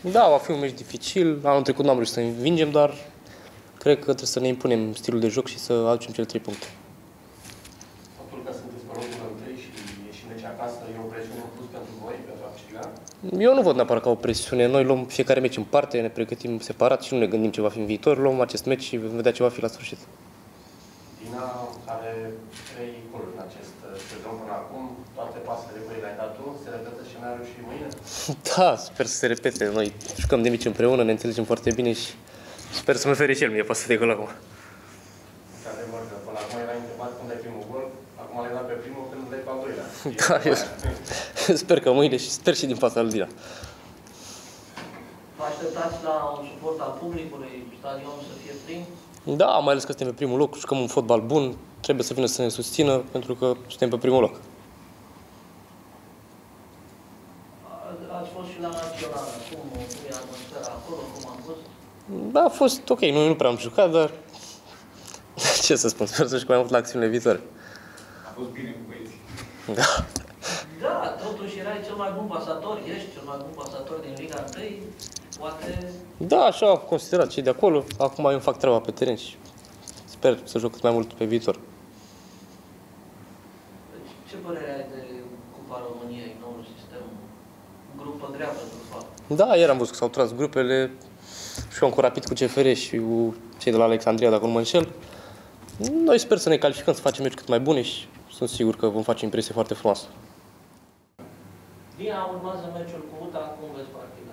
Da, va fi un meci dificil. Anul trecut n-am reușit să învingem, dar cred că trebuie să ne impunem stilul de joc și să aducem cele trei puncte. Faptul că sunteți pe locul întâi și e și meci acasă e o presiune în plus pentru voi, pentru a câștiga? Eu nu văd neapărat ca o presiune. Noi luăm fiecare meci în parte, ne pregătim separat și nu ne gândim ce va fi în viitor. Luăm acest meci și vom vedea ce va fi la sfârșit. Dina are trei goluri în acest uh, sezon până acum. Toate pasele pe care le-ai dat tu, se repetă scenariul și mâine? Da, sper să se repete. Noi jucăm de mici împreună, ne înțelegem foarte bine și sper să mă ofere și el mie pasă de gol acum. Într-adevăr, că până acum erai întrebat când ai primul gol, acum le-ai dat pe primul când dai pe al doilea. Da, eu sper că mâine și sper și din fața lui Dina. Vă așteptați la un suport al publicului, stadionul să fie plin? Da, mai ales că suntem pe primul loc, jucăm un fotbal bun, trebuie să vină să ne susțină pentru că suntem pe primul loc. A- Ați fost și la națională. Cum, cum e atmosfera acolo? Cum a fost? Da, a fost ok, noi nu prea am jucat, dar ce să spun, sper să jucăm mai mult la acțiunile viitoare. A fost bine cu băieții. Da. Da, totuși erai cel mai bun pasator, ești cel mai bun pasator din Liga 1. Poate Da, așa au considerat cei de acolo. Acum eu îmi fac treaba pe teren și sper să joc cât mai mult pe viitor. deci, ce părere ai de Cupa României, noul sistem? Grupă grea pentru fapt. Da, ieri am văzut că s-au tras grupele și eu am rapid cu CFR și cu cei de la Alexandria, dacă nu mă înșel. Noi sper să ne calificăm, să facem meci cât mai bune și sunt sigur că vom face o impresie foarte frumoasă. Dina urmează meciul cu UTA, cum vezi partida?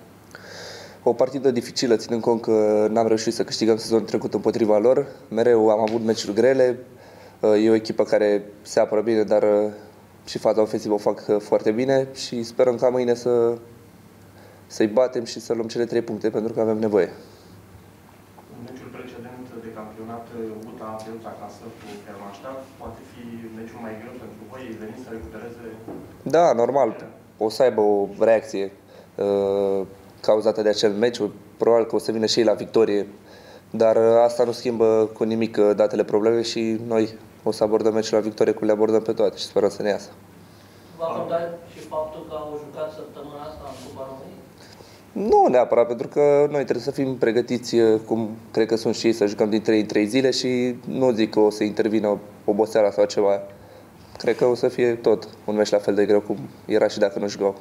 O partidă dificilă, ținând cont că n-am reușit să câștigăm sezonul trecut împotriva lor. Mereu am avut meciuri grele. E o echipă care se apără bine, dar uh, și faza ofensivă o fac uh, foarte bine și sperăm ca mâine să, să-i batem și să luăm cele trei puncte pentru că avem nevoie. În meciul precedent de campionat, UTA a pierdut acasă cu Hermannstadt. Poate fi meciul mai greu pentru voi, veniți să recupereze Da, normal. O să aibă o reacție uh, cauzată de acel meci. Probabil că o să vină și ei la victorie. Dar uh, asta nu schimbă cu nimic uh, datele probleme și noi o să abordăm meciul la victorie cum le abordăm pe toate și sperăm să ne iasă. Va conta și faptul că au jucat săptămâna asta în Cupa României? Nu neapărat, pentru că noi trebuie să fim pregătiți, uh, cum cred că sunt și ei, să jucăm din 3 în 3 zile și nu zic că o să intervină oboseala sau ceva. Cred că o să fie tot un meci la fel de greu cum era și dacă nu jucau.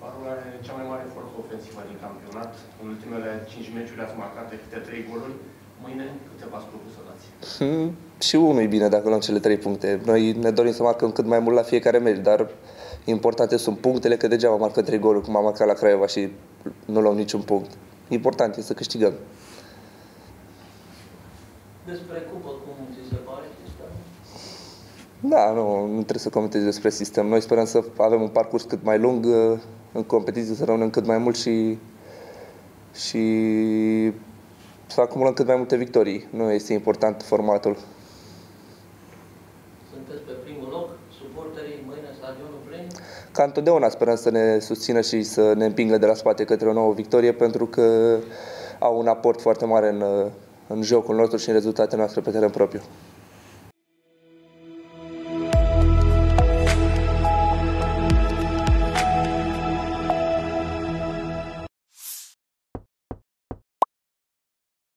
Farul are cea mai mare forță ofensivă din campionat. În ultimele 5 meciuri ați marcat de câte 3 goluri. Mâine câte v-ați propus să dați? Hmm, și unul e bine dacă luăm cele trei puncte. Noi ne dorim să marcăm cât mai mult la fiecare meci, dar importante sunt punctele, că degeaba marcăm trei goluri, cum am marcat la Craiova și nu luăm niciun punct. Important e să câștigăm. Despre cupă, cum ți se pare sistemul? Da, nu, nu trebuie să comentez despre sistem. Noi sperăm să avem un parcurs cât mai lung uh, în competiție, să rămânem cât mai mult și, și să acumulăm cât mai multe victorii. Nu este important formatul. Sunteți pe primul loc, suporterii, mâine stadionul plin. Ca întotdeauna sperăm să ne susțină și să ne împingă de la spate către o nouă victorie pentru că au un aport foarte mare în, în jocul nostru și în rezultatele noastre pe teren propriu.